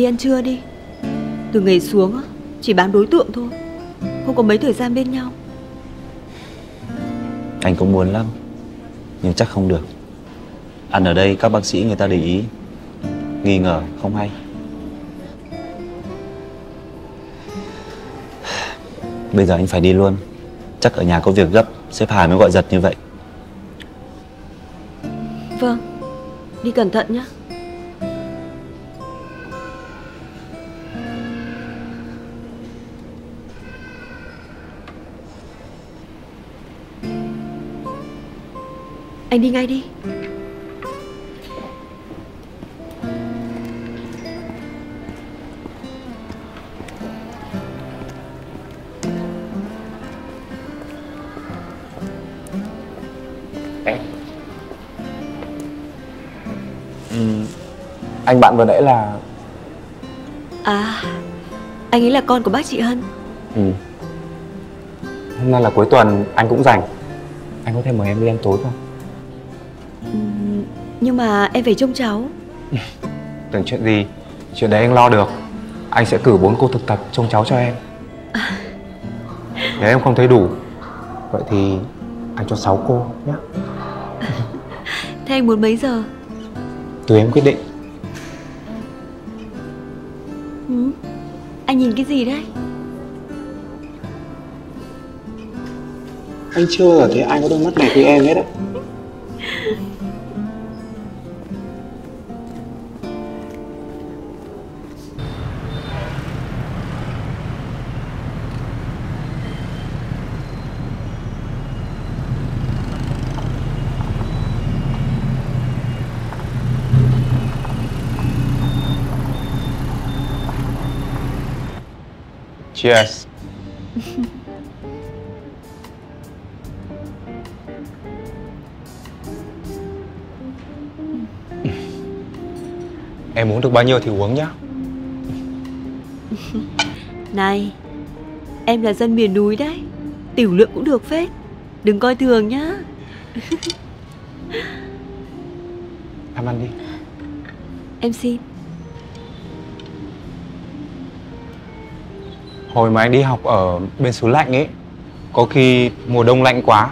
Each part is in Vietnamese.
Đi ăn trưa đi. Từ ngày xuống Chỉ bán đối tượng thôi. Không có mấy thời gian bên nhau. Anh cũng muốn lắm Nhưng chắc không được. Ăn ở đây các bác sĩ người ta để ý. Nghi ngờ không hay. Bây giờ anh phải đi luôn. Chắc ở nhà có việc gấp Sếp Hà mới gọi giật như vậy. Vâng Đi cẩn thận nhé Anh đi ngay đi. Anh bạn vừa nãy là À Anh ấy là con của bác chị Hân. Ừ. Hôm nay là cuối tuần anh cũng rảnh. Anh có thể mời em đi ăn tối không? Nhưng mà em phải trông cháu. Đừng chuyện gì? Chuyện đấy anh lo được. Anh sẽ cử bốn cô thực tập trông cháu cho em. Nếu em không thấy đủ Vậy thì anh cho 6 cô nhé Thế anh muốn mấy giờ? Tùy em quyết định. Ừ? Anh nhìn cái gì đấy? Anh chưa giờ thấy anh có đôi mắt đẹp như em hết đấy Cheers. Em uống được bao nhiêu thì uống nhá. Này Em là dân miền núi đấy. Tiểu lượng cũng được phết. Đừng coi thường nhá. Em ăn đi. Em xin Hồi mà anh đi học ở bên xứ lạnh ấy Có khi mùa đông lạnh quá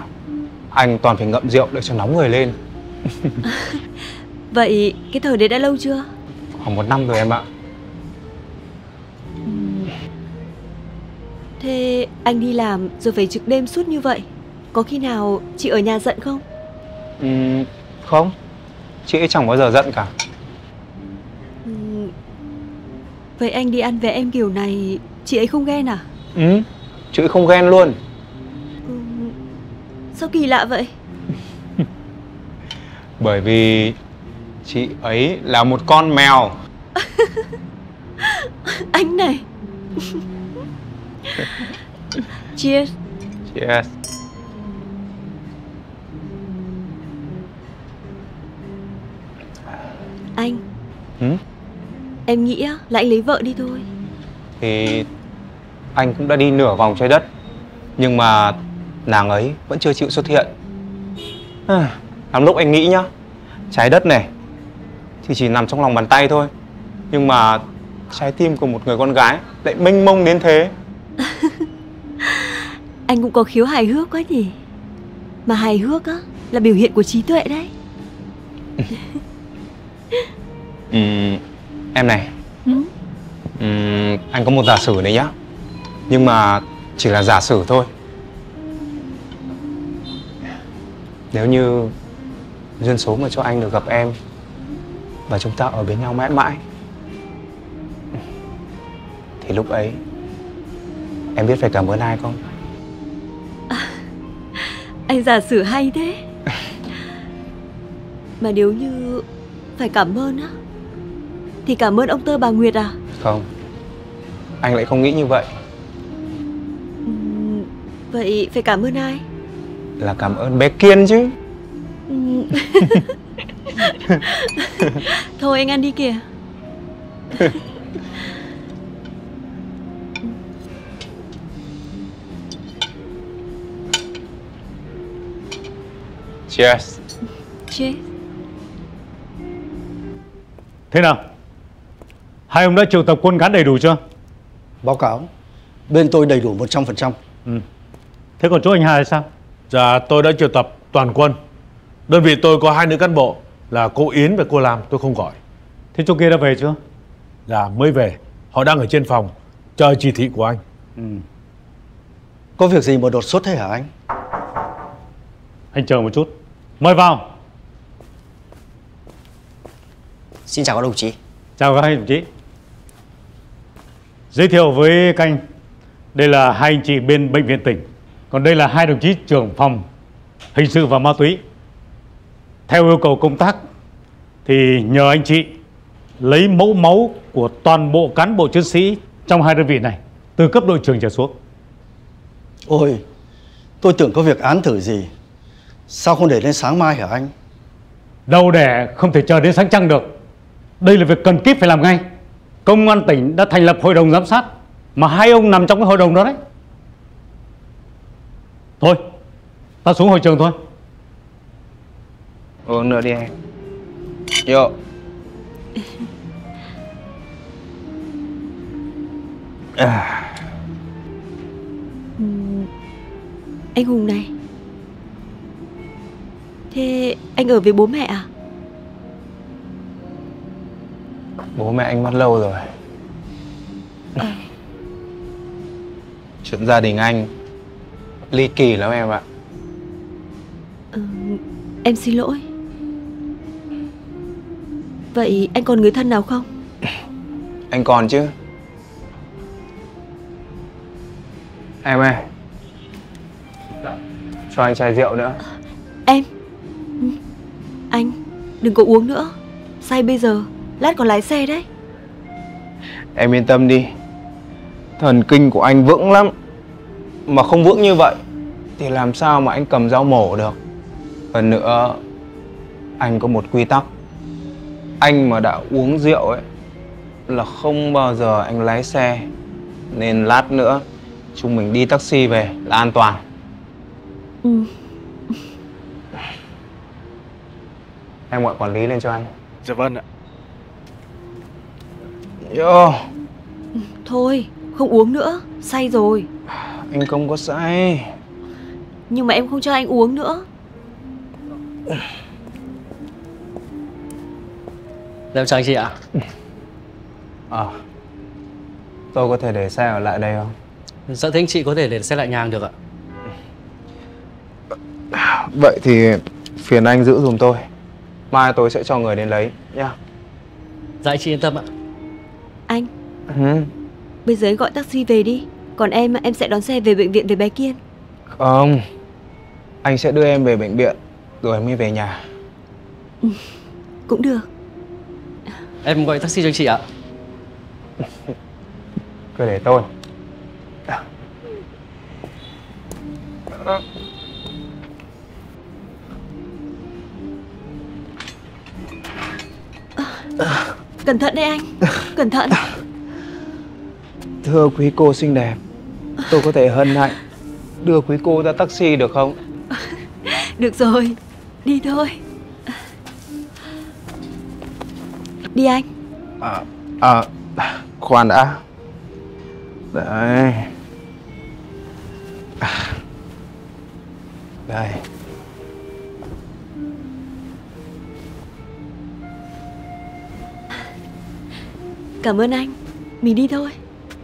Anh toàn phải ngậm rượu để cho nóng người lên. Vậy cái thời đấy đã lâu chưa? Khoảng một năm rồi em ạ. Thế anh đi làm rồi phải trực đêm suốt như vậy Có khi nào chị ở nhà giận không? Ừm, Không. Chị ấy chẳng bao giờ giận cả Vậy anh đi ăn với em kiểu này Chị ấy không ghen à? Ừ, Chị ấy không ghen luôn. Ừm, Sao kỳ lạ vậy? Bởi vì Chị ấy là một con mèo. Anh này. Cheers. Cheers. Anh. Ừ? Em nghĩ á, là anh lấy vợ đi thôi. Thì Anh cũng đã đi nửa vòng trái đất Nhưng mà Nàng ấy vẫn chưa chịu xuất hiện. À, Lắm lúc anh nghĩ nhá Trái đất này Thì chỉ nằm trong lòng bàn tay thôi Nhưng mà Trái tim của một người con gái Lại mênh mông đến thế. Anh cũng có khiếu hài hước quá nhỉ. Mà hài hước á Là biểu hiện của trí tuệ đấy. Ừm, Em này ừ? Ừm, Anh có một giả sử này nhá Nhưng mà chỉ là giả sử thôi Nếu như Duyên số mà cho anh được gặp em Và chúng ta ở bên nhau mãi mãi Thì lúc ấy Em biết phải cảm ơn ai không? Anh giả sử hay thế Mà nếu như Phải cảm ơn á Thì cảm ơn ông tơ bà Nguyệt à? Không. Anh lại không nghĩ như vậy. Ừm, Vậy phải cảm ơn ai? Là cảm ơn bé Kiên chứ. Ừm. Thôi anh ăn đi kìa. Cheers. Cheers. Thế nào? Hai ông đã triệu tập quân cán đầy đủ chưa? Báo cáo, bên tôi đầy đủ 100%. Thế còn chỗ anh Hà thì sao? Dạ tôi đã triệu tập toàn quân Đơn vị tôi có hai nữ cán bộ Là cô Yến và cô Lam tôi không gọi Thế chỗ kia đã về chưa? Dạ mới về Họ đang ở trên phòng Chờ chỉ thị của anh Có việc gì mà đột xuất thế hả anh? Anh chờ một chút. Mời vào. Xin chào các đồng chí. Chào các anh đồng chí. Giới thiệu với các anh, đây là hai anh chị bên bệnh viện tỉnh. Còn đây là hai đồng chí trưởng phòng hình sự và ma túy. Theo yêu cầu công tác thì nhờ anh chị lấy mẫu máu của toàn bộ cán bộ chiến sĩ trong hai đơn vị này từ cấp đội trưởng trở xuống. Ôi, tôi tưởng có việc án thử gì. Sao không để đến sáng mai hả anh? Đầu đẻ không thể chờ đến sáng trăng được. Đây là việc cần kíp phải làm ngay. Công an tỉnh đã thành lập hội đồng giám sát mà hai ông nằm trong cái hội đồng đó đấy. Thôi, ta xuống hội trường thôi. Uống nữa đi em. Yo. À, Anh Hùng này Thế anh ở với bố mẹ à? Bố mẹ anh mất lâu rồi. Chuyện gia đình anh ly kỳ lắm em ạ. Ừ, em xin lỗi Vậy anh còn người thân nào không? Anh còn chứ? Em ơi. Cho anh chai rượu nữa. Em Ừ, Anh đừng có uống nữa Say bây giờ Lát còn lái xe đấy. Em yên tâm đi. Thần kinh của anh vững lắm. Mà không vững như vậy Thì làm sao mà anh cầm dao mổ được? Hơn nữa Anh có một quy tắc. Anh mà đã uống rượu ấy Là không bao giờ anh lái xe. Nên lát nữa Chúng mình đi taxi về là an toàn. Ừ. Em gọi quản lý lên cho anh. Dạ vâng ạ Yo Thôi không uống nữa Say rồi Anh không có say Nhưng mà em không cho anh uống nữa Em chào anh chị ạ. Ờ Tôi có thể để xe ở lại đây không? Dạ thế anh chị có thể để xe lại nhà hàng được ạ. Vậy thì phiền anh giữ dùm tôi Mai tôi sẽ cho người đến lấy nhá Dạ anh chị yên tâm ạ. Anh. Ừ. Bây giờ gọi taxi về đi. Còn em em sẽ đón xe về bệnh viện với bé Kiên. Không. Anh sẽ đưa em về bệnh viện Rồi mới về nhà. Cũng được. Em gọi taxi cho anh chị ạ. Cứ để tôi Cẩn thận đấy anh. Cẩn thận. Thưa quý cô xinh đẹp Tôi có thể hân hạnh Đưa quý cô ra taxi được không? Được rồi Đi thôi. Đi anh. À, à khoan đã. Đấy À. Đây Cảm ơn anh. Mình đi thôi.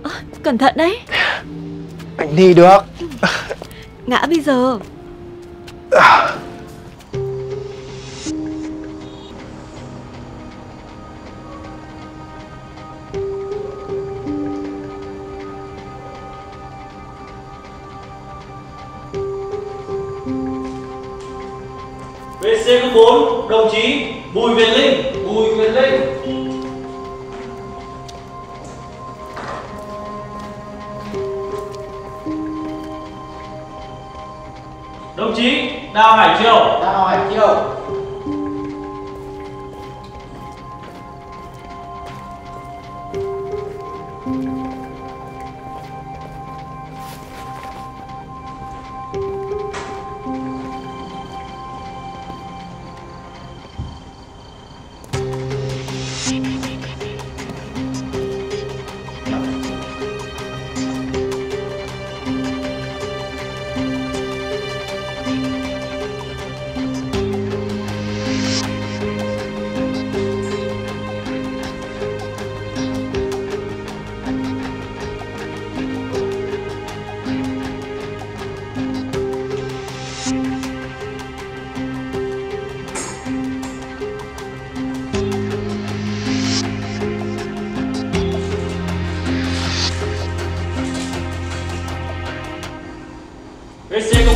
Ơ, Cẩn thận đấy. Anh đi được. Ngã bây giờ. VC Đồng chí Đào Hải Triều. Đào Hải Triều.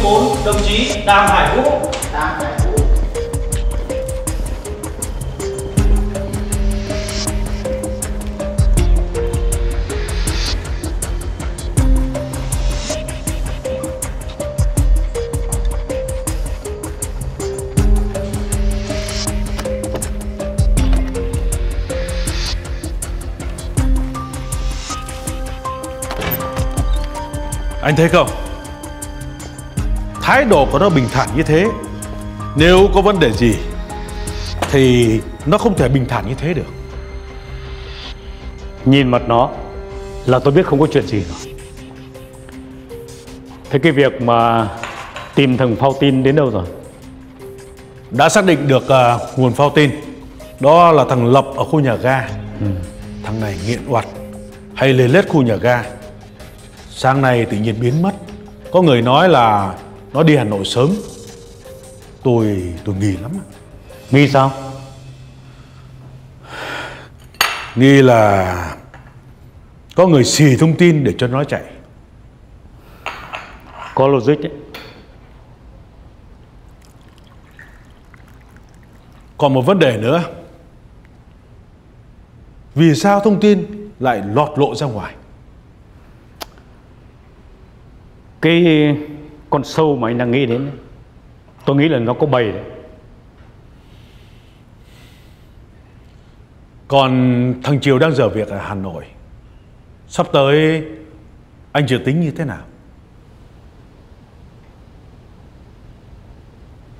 4, đồng chí Đàm Hải Vũ. Anh thấy không? Thái độ của nó bình thản như thế. Nếu có vấn đề gì Thì nó không thể bình thản như thế được. Nhìn mặt nó là tôi biết không có chuyện gì rồi. Thế cái việc mà tìm thằng phao tin đến đâu rồi? Đã xác định được à, nguồn phao tin. Đó là thằng Lập ở khu nhà ga. Thằng này nghiện oặt Hay lê lết khu nhà ga. Sáng nay tự nhiên biến mất. Có người nói là Nó đi Hà Nội sớm. Tôi tôi nghi lắm. Nghi sao? Nghi là Có người xì thông tin để cho nó chạy. Có logic đấy. Còn một vấn đề nữa. Vì sao thông tin lại lọt lộ ra ngoài? Cái con sâu mà anh đang nghĩ đến Tôi nghĩ là nó có bầy đấy. Còn thằng Triều đang dở việc ở Hà Nội. Sắp tới Anh dự tính như thế nào?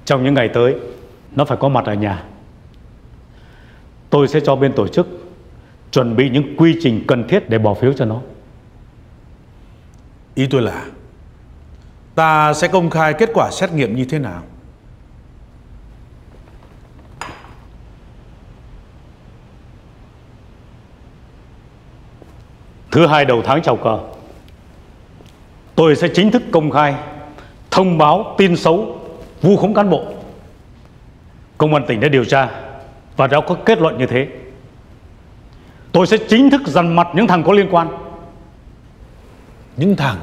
Trong những ngày tới Nó phải có mặt ở nhà. Tôi sẽ cho bên tổ chức Chuẩn bị những quy trình cần thiết để bỏ phiếu cho nó. Ý tôi là Ta sẽ công khai kết quả xét nghiệm như thế nào? Thứ hai đầu tháng chào cờ. Tôi sẽ chính thức công khai Thông báo tin xấu Vu khống cán bộ. Công an tỉnh đã điều tra Và đã có kết luận như thế. Tôi sẽ chính thức dằn mặt những thằng có liên quan. Những thằng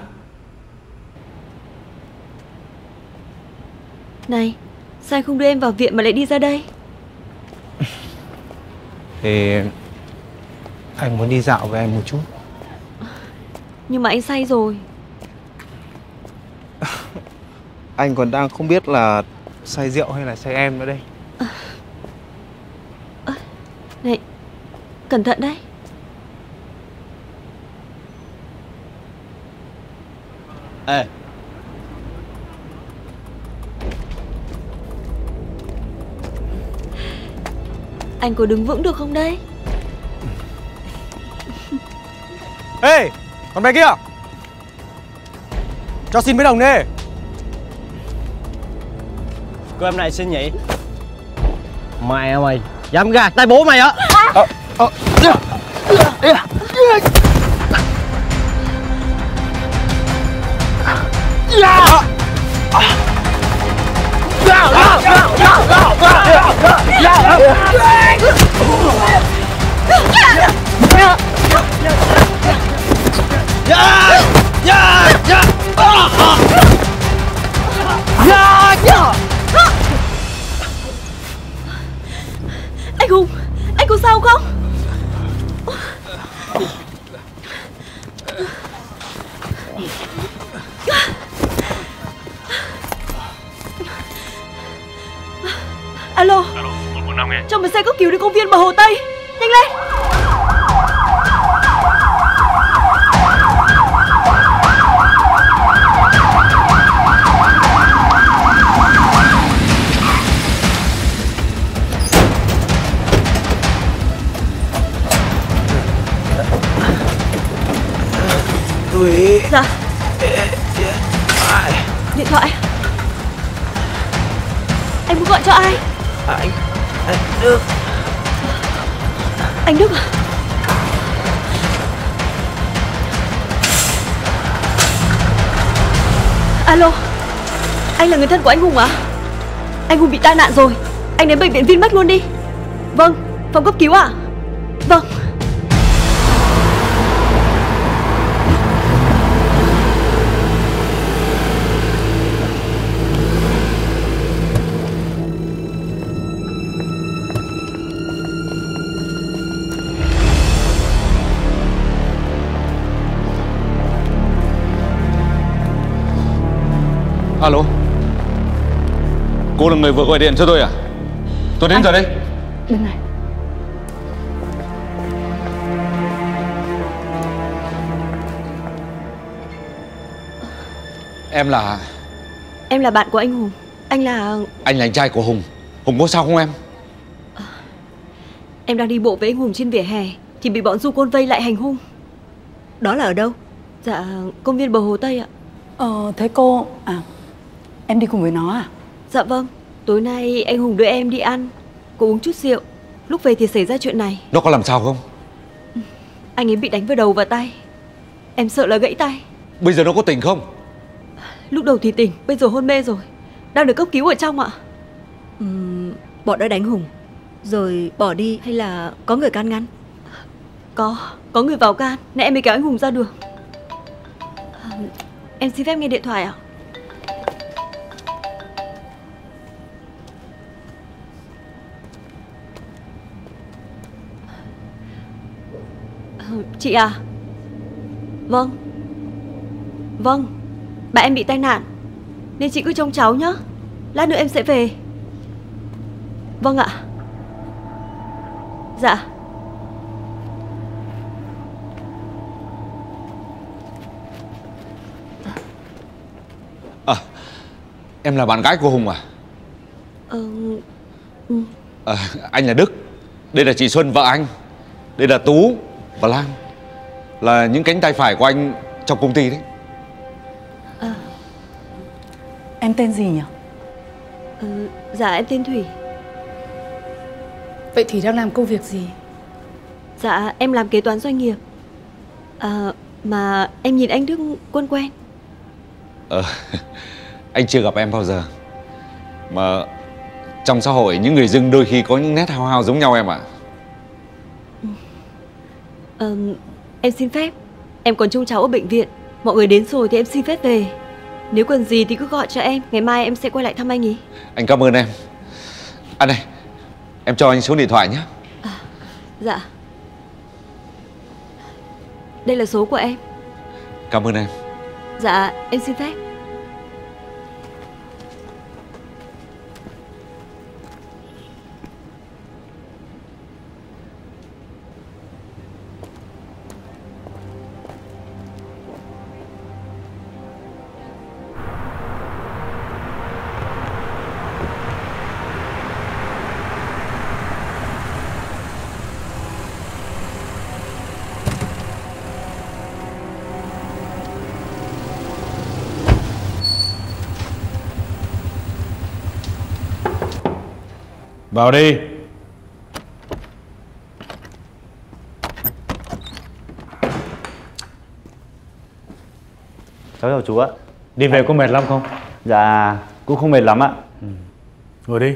Này Sao anh không đưa em vào viện mà lại đi ra đây? Thì anh muốn đi dạo với em một chút. Nhưng mà anh say rồi. Anh còn đang không biết là say rượu hay là say em nữa đây. Này Cẩn thận đấy. Ê Anh có đứng vững được không đấy Ê, con bé kia! Cho xin mấy đồng đi! Cô em này xin nhỉ? Mẹ mày Dám gạt tay bố mày á anh Hùng Anh có sao không? Cấp cứu đi công viên bờ Hồ Tây. Nhanh lên! Dạ. Điện thoại. Anh muốn gọi cho ai? Anh, anh Đức anh Đức. À Alo, Anh là người thân của anh Hùng à? Anh Hùng bị tai nạn rồi. Anh đến bệnh viện Vinmec luôn đi. Vâng Phòng cấp cứu à? Vâng. Alo? Cô là người vừa gọi điện cho tôi à? Tôi đến rồi đây. Đừng này Em là Em là bạn của anh Hùng. Anh là Anh là anh trai của Hùng. Hùng có sao không em? Em đang đi bộ với anh Hùng trên vỉa hè Thì bị bọn du côn vây lại hành hung. Đó là ở đâu? Dạ công viên bờ hồ Tây ạ. Ờ thế cô À em đi cùng với nó à? Dạ vâng Tối nay anh Hùng đưa em đi ăn Cô uống chút rượu. Lúc về thì xảy ra chuyện này. Nó có làm sao không? Anh ấy bị đánh vào đầu và tay. Em sợ là gãy tay. Bây giờ nó có tỉnh không? Lúc đầu thì tỉnh Bây giờ hôn mê rồi. Đang được cấp cứu ở trong ạ. Ừm, Bọn đã đánh Hùng. Rồi bỏ đi hay là có người can ngăn? Có Có người vào can. Nãy em mới kéo anh Hùng ra được À, Em xin phép nghe điện thoại ạ. Ờ, Chị à? Vâng. Vâng Bạn em bị tai nạn. Nên chị cứ trông cháu nhé Lát nữa em sẽ về. Vâng ạ. Dạ. À Em là bạn gái của Hùng à? Ờ ừ. à, Anh là Đức. Đây là chị Xuân vợ anh. Đây là Tú và Lan Là những cánh tay phải của anh trong công ty đấy. Em tên gì nhỉ? Ờ, Dạ em tên Thủy. Vậy thì đang làm công việc gì? Dạ em làm kế toán doanh nghiệp. À, Mà em nhìn anh Đức quen quen. Ờ Anh chưa gặp em bao giờ. Mà Trong xã hội những người dưng đôi khi có những nét hao hao giống nhau em ạ. Ờ, Em xin phép. Em còn trông cháu ở bệnh viện. Mọi người đến rồi thì em xin phép về. Nếu cần gì thì cứ gọi cho em. Ngày mai em sẽ quay lại thăm anh ý. Anh cảm ơn em. À này Em cho anh số điện thoại nhé. Dạ. Đây là số của em. Cảm ơn em. Dạ em xin phép Vào đi. Cháu chào chú ạ. Đi về có mệt lắm không? Dạ cũng không mệt lắm ạ. Ngồi đi.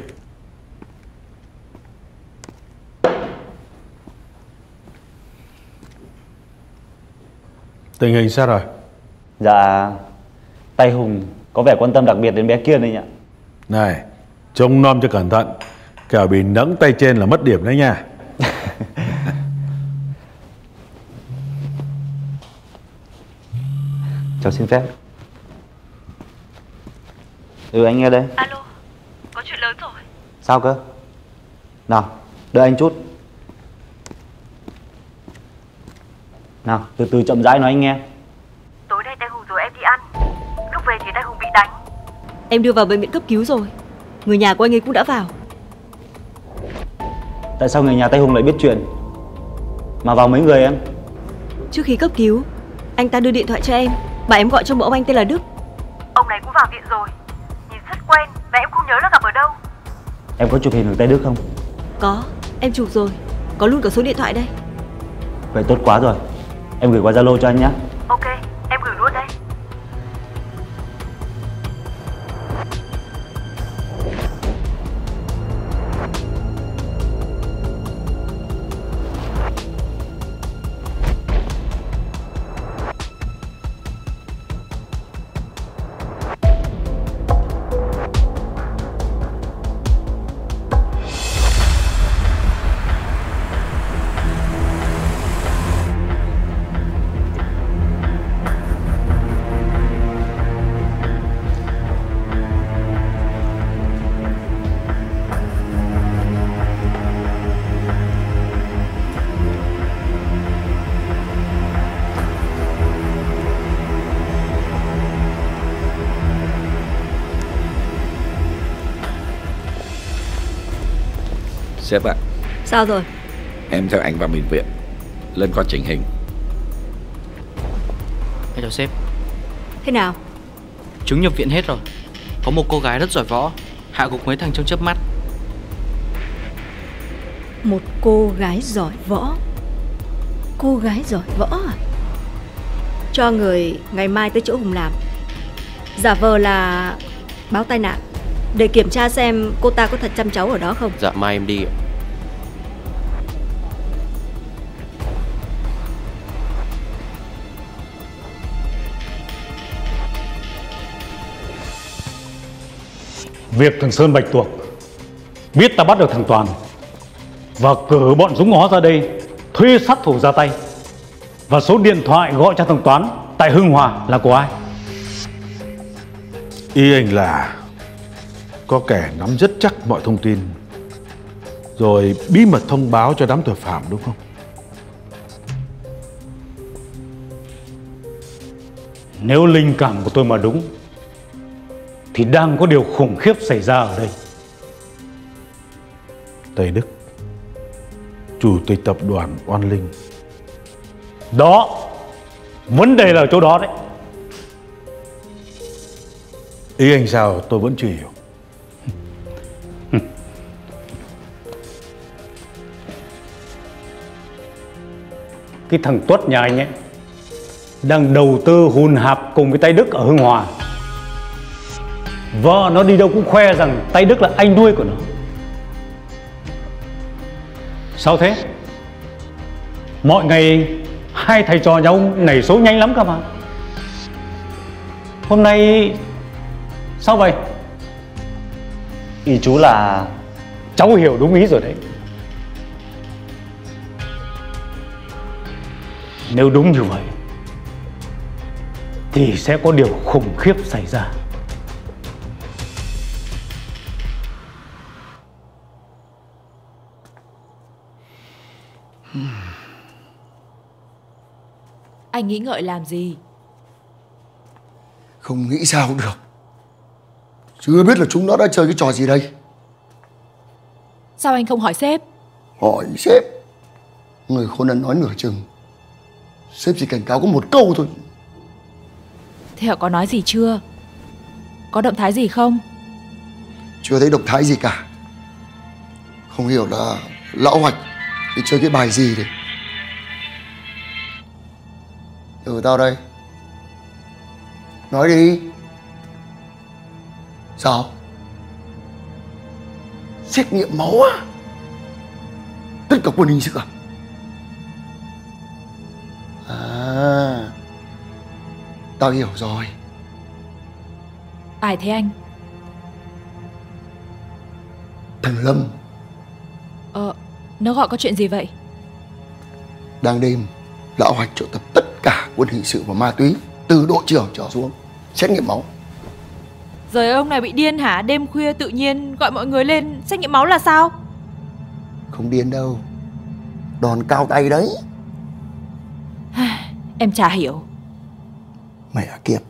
Tình hình sao rồi? Dạ Tay Hùng có vẻ quan tâm đặc biệt đến bé Kiên đấy nhỉ. Này Trông nom cho cẩn thận Kẻo bị nẫng tay trên là mất điểm đấy nha. Cháu xin phép. Ừ anh nghe đây. Alo Có chuyện lớn rồi. Sao cơ? Nào đợi anh chút. Nào từ từ chậm rãi nói anh nghe. Tối nay Tay Hùng rồi em đi ăn. Lúc về thì Tay Hùng bị đánh. Em đưa vào bệnh viện cấp cứu rồi. Người nhà của anh ấy cũng đã vào Tại sao người nhà Tay Hùng lại biết chuyện? Mà vào mấy người em? Trước khi cấp cứu Anh ta đưa điện thoại cho em. Bà em gọi cho một ông anh tên là Đức. Ông này cũng vào viện rồi. Nhìn rất quen Mà em không nhớ là gặp ở đâu. Em có chụp hình được tay Đức không? Có Em chụp rồi. Có luôn cả số điện thoại đây. Vậy tốt quá rồi. Em gửi qua Zalo cho anh nhé. Ok Sếp ạ, Sao rồi? em theo anh vào bệnh viện lên coi chỉnh hình. Em chào sếp Thế nào? Chúng nhập viện hết rồi Có một cô gái rất giỏi võ Hạ gục mấy thằng trong chớp mắt Một cô gái giỏi võ Cô gái giỏi võ à? Cho người ngày mai tới chỗ Hùng làm Giả vờ là báo tai nạn Để kiểm tra xem cô ta có thật chăm cháu ở đó không Dạ mai em đi ạ. Việc thằng Sơn bạch tuộc biết ta bắt được thằng Toàn và cử bọn súng ngó ra đây thuê sát thủ ra tay và số điện thoại gọi cho thằng Toán tại Hưng Hòa là của ai? Ý anh là có kẻ nắm rất chắc mọi thông tin rồi bí mật thông báo cho đám tội phạm đúng không? Nếu linh cảm của tôi mà đúng thì đang có điều khủng khiếp xảy ra ở đây. Tây Đức, chủ tịch tập đoàn Oan Linh. Đó, vấn đề là ở chỗ đó đấy. Ý anh sao tôi vẫn chưa hiểu. Cái thằng Tuất nhà anh ấy, đang đầu tư hùn hạp cùng với tay Đức ở Hưng Hòa. Vợ nó đi đâu cũng khoe rằng tay Đức là anh nuôi của nó. Sao thế? Mọi ngày hai thầy trò nhau nảy số nhanh lắm cơ mà. Hôm nay sao vậy? Ý chú là Cháu hiểu đúng ý rồi đấy. Nếu đúng như vậy thì sẽ có điều khủng khiếp xảy ra. Anh nghĩ ngợi làm gì? Không nghĩ sao được Chưa biết là chúng nó đã chơi cái trò gì đây Sao anh không hỏi sếp? Hỏi sếp Người khôn ăn nói nửa chừng Sếp chỉ cảnh cáo có một câu thôi. Thế họ có nói gì chưa? Có động thái gì không? Chưa thấy động thái gì cả. Không hiểu là Lão Hoạch Đi chơi cái bài gì đấy Ừ tao đây. Nói đi. Sao? Xét nghiệm máu á. Tất cả quân hình sự à À Tao hiểu rồi Ai thế anh? Thằng Lâm Ờ, nó gọi có chuyện gì vậy? Đang đêm Lão Hoạch triệu tập tất cả quân hình sự và ma túy Từ đội trưởng trở xuống Xét nghiệm máu Rồi ông này bị điên hả? Đêm khuya tự nhiên gọi mọi người lên xét nghiệm máu là sao? Không điên đâu Đòn cao tay đấy Em chả hiểu. Mẹ kiếp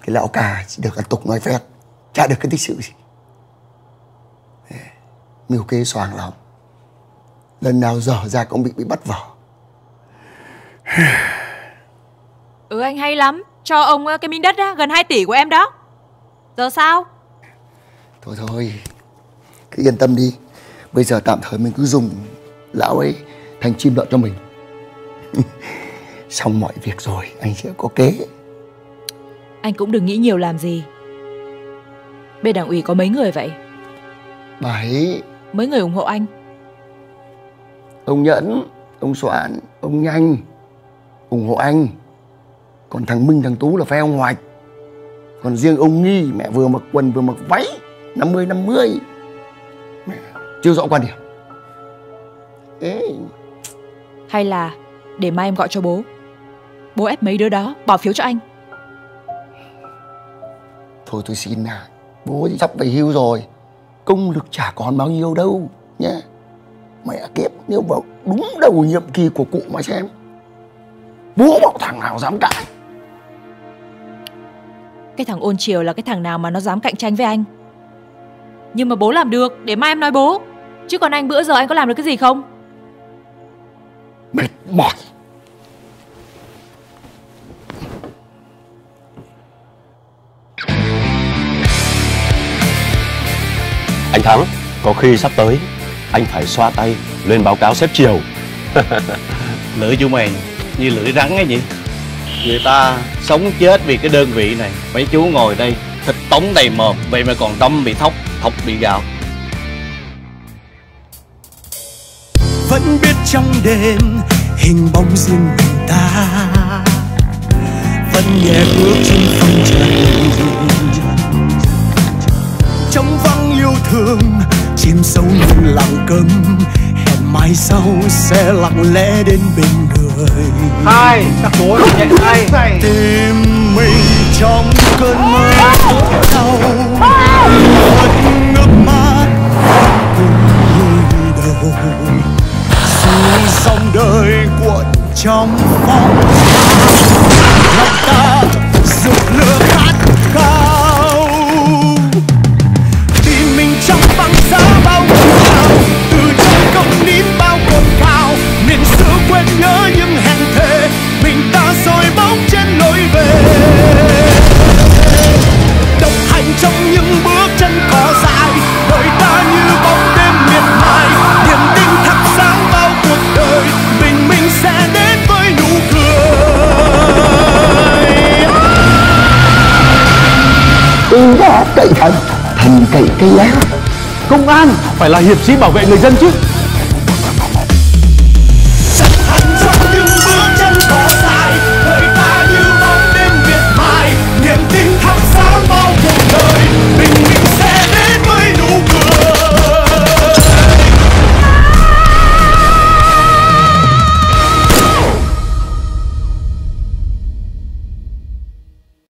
Cái lão cà chỉ được ăn tục nói phét Chả được cái tích sự gì. Mưu kế soàng lòng. Lần nào dở ra cũng bị bị bắt vở Ừ anh hay lắm. Cho ông ờ, cái miếng đất á, gần 2 tỷ của em đó. Giờ sao? Thôi thôi. Cứ yên tâm đi. Bây giờ tạm thời mình cứ dùng Lão ấy thành chim lợn cho mình Xong mọi việc rồi Anh sẽ có kế. Anh cũng đừng nghĩ nhiều làm gì. Bên đảng ủy có mấy người vậy? Bảy. Mấy người ủng hộ anh? Ông Nhẫn Ông Soạn Ông Nhanh ủng hộ anh. Còn thằng Minh thằng Tú là phe ông Hoạch. Còn riêng ông Nghi mẹ vừa mặc quần vừa mặc váy 50 50 mẹ chưa rõ quan điểm. Ê, Hay là để mai em gọi cho bố Bố ép mấy đứa đó bỏ phiếu cho anh. Thôi tôi xin à bố sắp về hưu rồi. Công lực chả còn bao nhiêu đâu nhá mẹ kiếp nếu vào đúng đầu nhiệm kỳ của cụ mà xem bố bảo thằng nào dám cãi? Cái thằng ôn chiều là cái thằng nào mà nó dám cạnh tranh với anh? Nhưng mà bố làm được Để mai em nói bố. Chứ còn anh bữa giờ anh có làm được cái gì không? Mệt mỏi Thắng, có khi sắp tới anh phải xoa tay lên báo cáo sếp chiều. lưỡi chú mày như lưỡi rắn ấy nhỉ? Người ta sống chết vì cái đơn vị này. Mấy chú ngồi đây thịt tống đầy mồm vậy mà còn tâm bị thóc thóc bị gạo vẫn biết trong đêm hình bóng riêng mình ta. Vẫn nghe bước chân phong trần. Trong vắng yêu thương. Chìm sâu như lặng câm hẹn mai sau sẽ lặng lẽ đến bên người. Hai chắc bố nhẹ tay tìm mình trong cơn mơ đau. Vẫn ngước mắt cùng đầu dù dòng đời cuộn trong phong lòng ta rực lửa cậy thần, thần cậy cây lá Công an phải là hiệp sĩ bảo vệ người dân chứ.